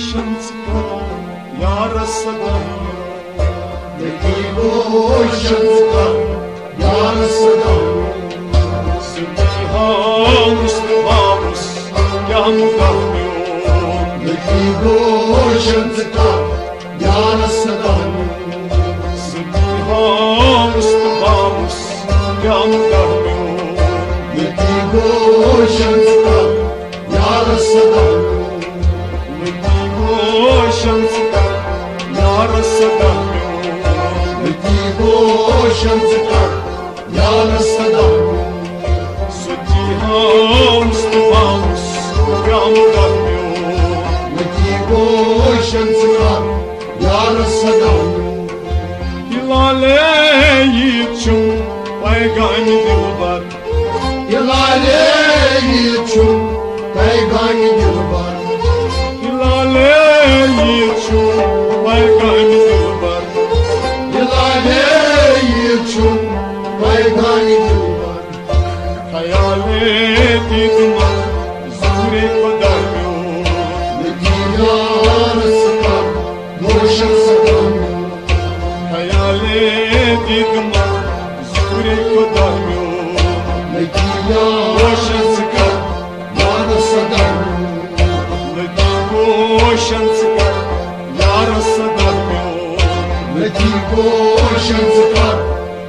boşantıka yarasada Neki boşantıka yarasada Sıdiha Mustafa'mız yangamıyor Neki boşantıka yarasada Sıdiha Mustafa'mız yangamıyor Neki boşantıka yarasada Neki boşantıka yarasada Hilale için Paygani dilbar Yılale Koşan çıkar Yarasa Medine boşan sakan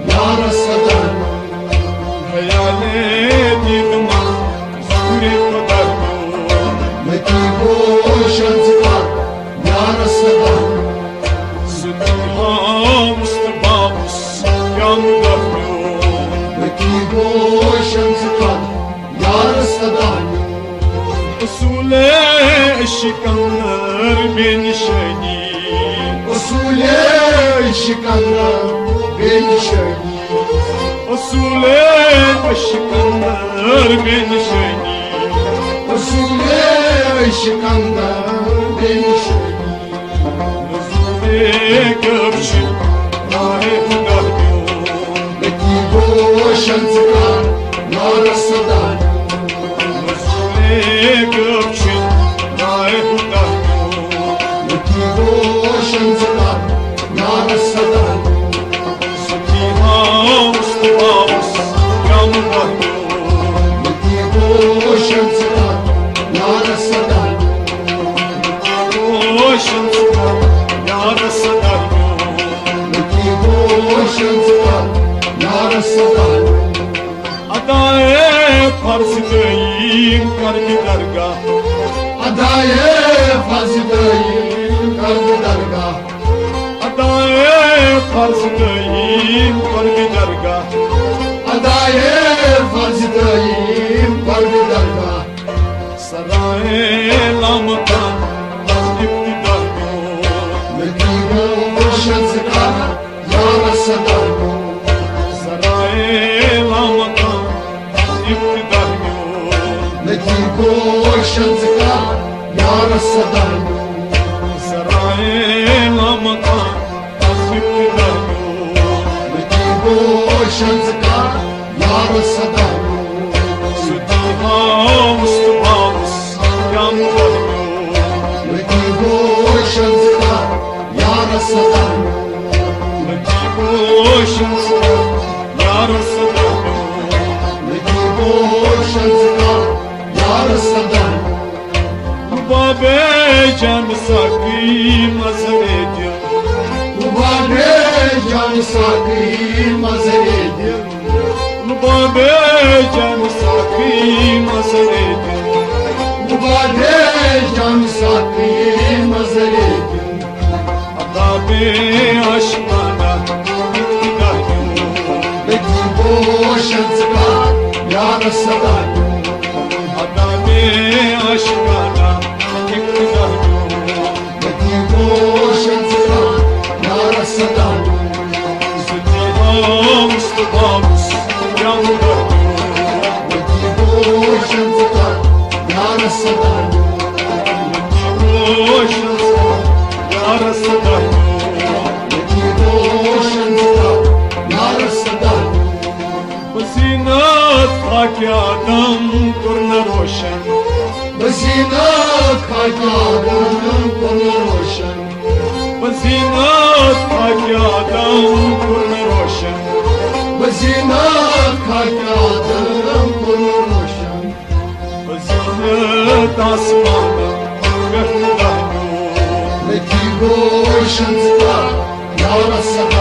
Yarasada şeni Usule şikanlar beni şöyle. Usule şikanlar beni şeni Usule şikanlar beni şöyle. Nazule boşan tıkan yarasada Adalet parsideyim kargi darga. Adaye fazidayım kalbi dargah Adalet parsideyim kargi darga. Adaye fazidayım kalbi dargah Saray lamıtan yarasada Saray lamıtan iktidar yok Medine boşan tıkan yarasada Sıdıha Mustafa'mız yangamıyor Medine boşan tıkan yarasada Koşan yarasa Medine boşan tıkan yarasada Babe can sakim azar ediyor Mübarek can sakin mazeredir Babe can sakim azar ediyor Mübarek can sakin mazeredir Babe aşkına iktidar yok Beki boşan tıkan yarasada Babe aşkına iktidar Beki boşan tıkan yarasada Sıdıha Mustafa'mız بزینت پاکیادم روشن بزینت پاکیادم روشن بزینت پاکیادم روشن بزینت آسمانم گهدانو لکی روشن ستا یارا ستا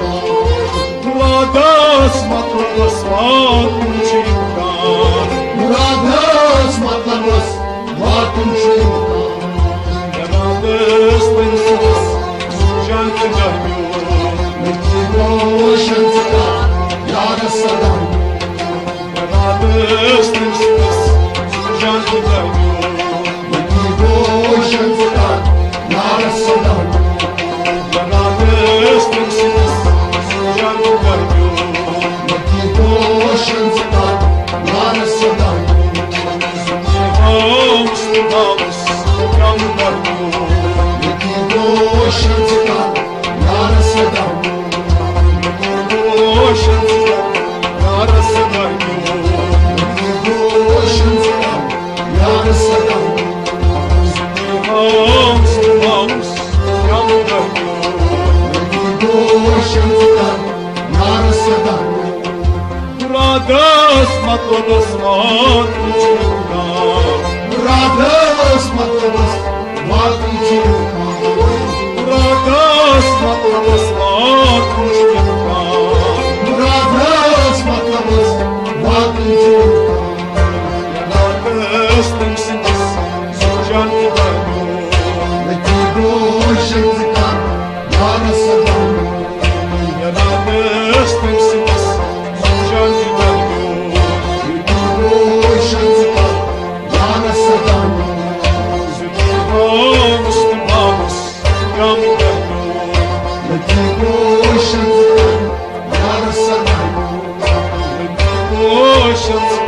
Radus matolos matuchuna Radus matolos matuchuna Radus matolos matuchuna Show.